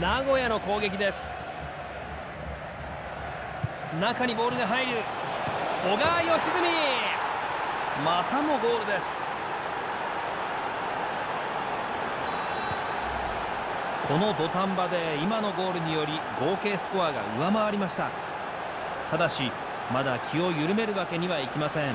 名古屋の攻撃です。中にボールが入る。小川良純またもゴールです。この土壇場で今のゴールにより合計スコアが上回りました。ただしまだ気を緩めるわけにはいきません。